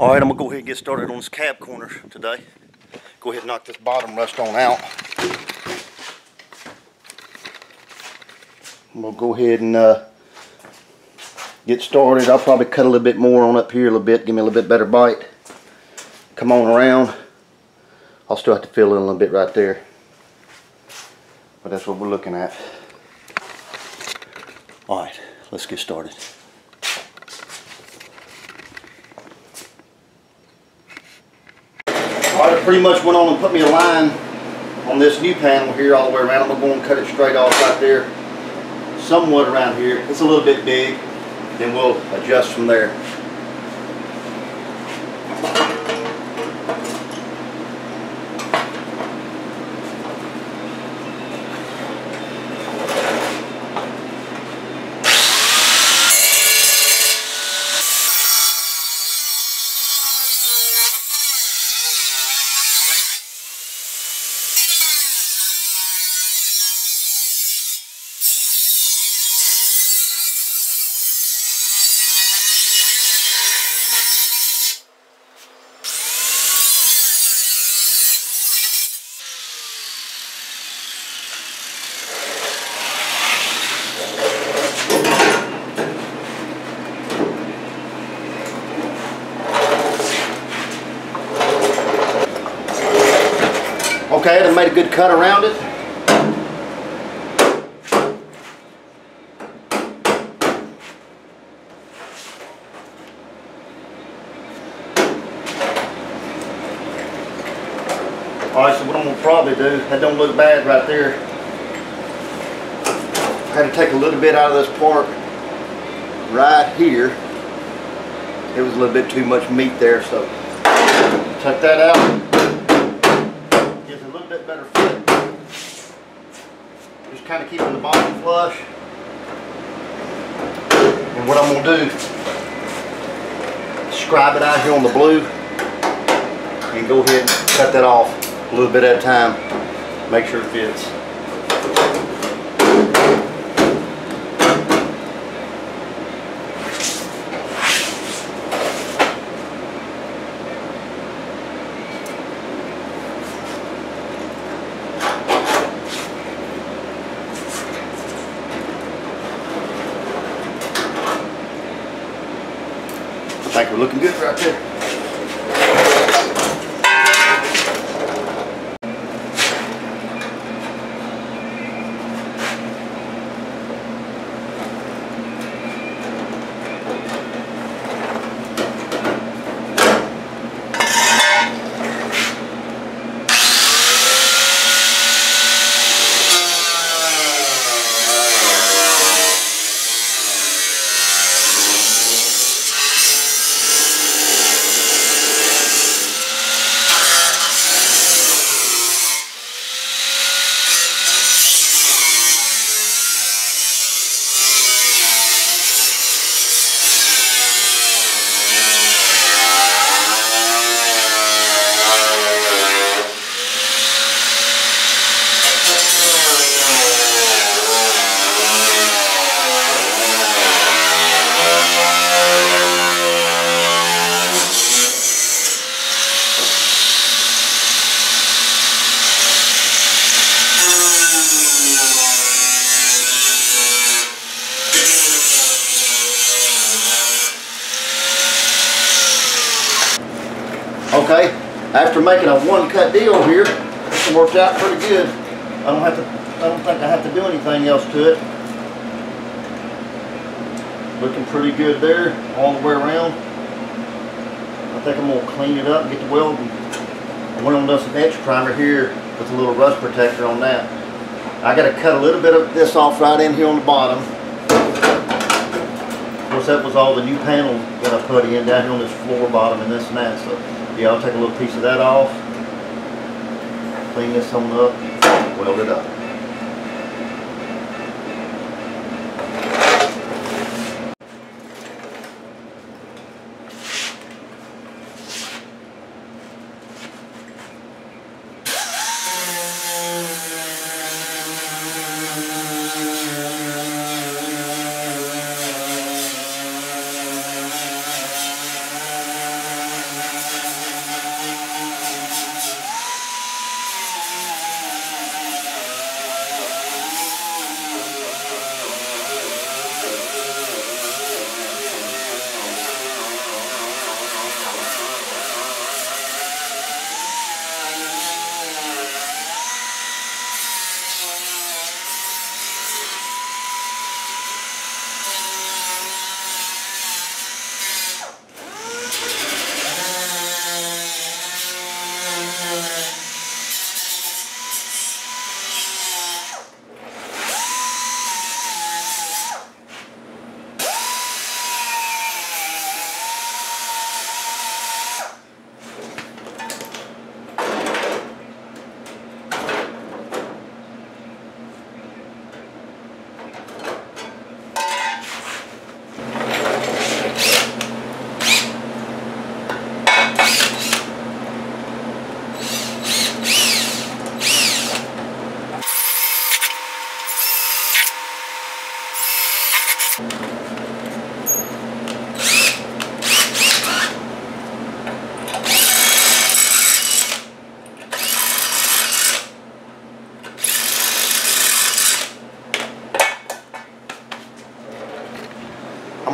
All right, I'm gonna go ahead and get started on this cab corner today. Go ahead and knock this bottom rust on out. I'm gonna go ahead and uh, get started. I'll probably cut a little bit more on up here a little bit, give me a little bit better bite. Come on around. I'll still have to fill in a little bit right there. But that's what we're looking at. All right, let's get started. All right, I pretty much went on and put me a line on this new panel here all the way around. I'm gonna go and cut it straight off right there, somewhat around here. It's a little bit big, then we'll adjust from there. Okay, I made a good cut around it. Alright, so what I'm gonna probably do, that don't look bad right there. I had to take a little bit out of this part right here. It was a little bit too much meat there, so take that out bit better fit. Just kind of keeping the bottom flush. And what I'm going to do, scribe it out here on the blue and go ahead and cut that off a little bit at a time. Make sure it fits. Think we're looking good right there. After making a one cut deal here, it worked out pretty good. I don't have to, I don't think I have to do anything else to it. Looking pretty good there, all the way around. I think I'm gonna clean it up and get the weld. I went on this edge primer here with a little rust protector on that. I gotta cut a little bit of this off right in here on the bottom. Of course, that was all the new panel that I put in down here on this floor bottom and this and that, so yeah, I'll take a little piece of that off. Clean this one up, weld it up.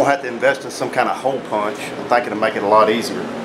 Gonna have to invest in some kind of hole punch. I'm thinking to make it a lot easier.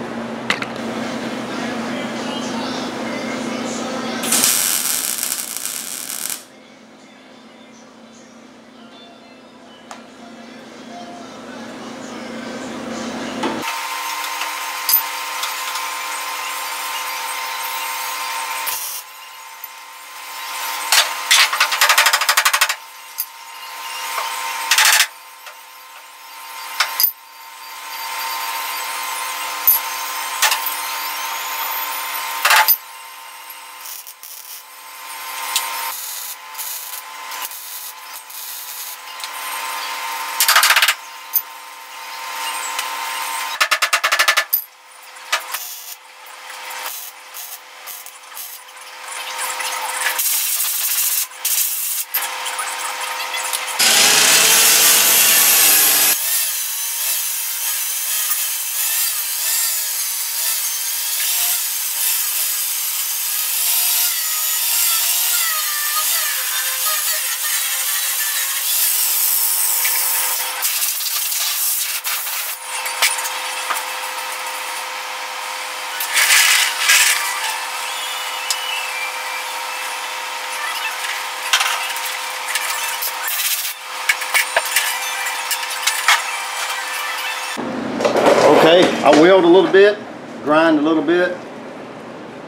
I weld a little bit, grind a little bit.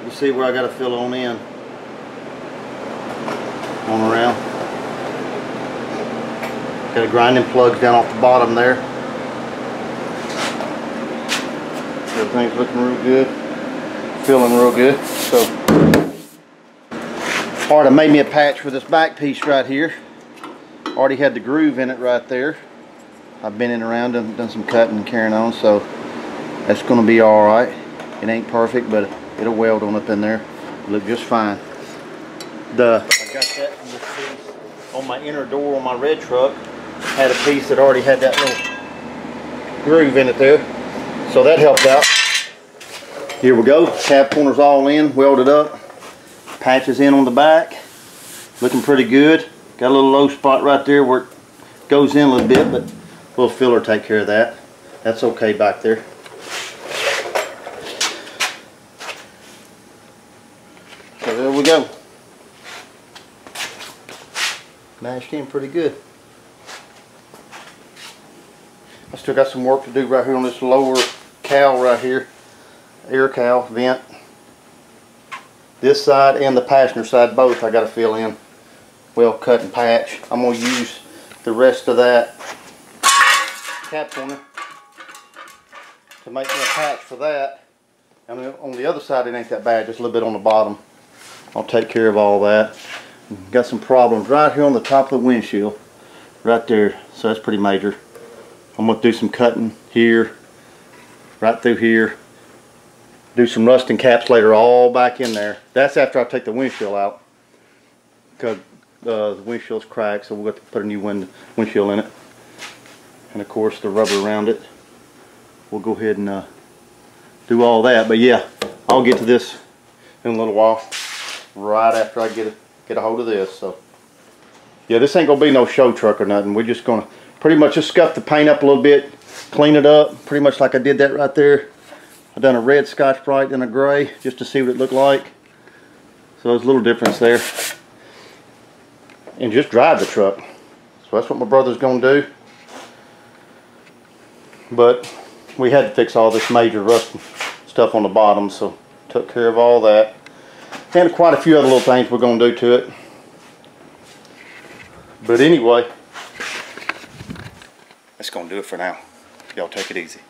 You see where I got to fill on in. On around. Got to grind them plugs down off the bottom there. Everything's looking real good. Feeling real good. So, I made me a patch for this back piece right here. Already had the groove in it right there. I've been in around and done some cutting and carrying on, so that's going to be all right. It ain't perfect, but it'll weld on up in there. Look just fine. The I got that piece on my inner door on my red truck. Had a piece that already had that little groove in it there, so that helped out. Here we go. Cab corners all in, welded up. Patches in on the back. Looking pretty good. Got a little low spot right there where it goes in a little bit, but little filler take care of that. That's okay back there. So there we go. Mashed in pretty good. I still got some work to do right here on this lower cowl right here. Air cowl vent. This side and the passenger side both I got to fill in. Well cut and patch. I'm going to use the rest of that cab corner to make me a patch for that. And on the other side it ain't that bad, just a little bit on the bottom. I'll take care of all that. Got some problems right here on the top of the windshield. Right there, so that's pretty major. I'm to do some cutting here, right through here. Do some rust encapsulator all back in there. That's after I take the windshield out. Because uh, the windshield's cracked, so we'll have to put a new wind, windshield in it and of course the rubber around it we'll go ahead and uh, do all that but yeah I'll get to this in a little while right after I get a, get a hold of this so. Yeah this ain't gonna be no show truck or nothing. We're just gonna pretty much just scuff the paint up a little bit clean it up pretty much like I did that right there. I done a red Scotch-Brite and a gray just to see what it looked like. So there's a little difference there. And just drive the truck. So that's what my brother's gonna do. But we had to fix all this major rust stuff on the bottom so took care of all that and quite a few other little things we're going to do to it. But anyway. That's going to do it for now. Y'all take it easy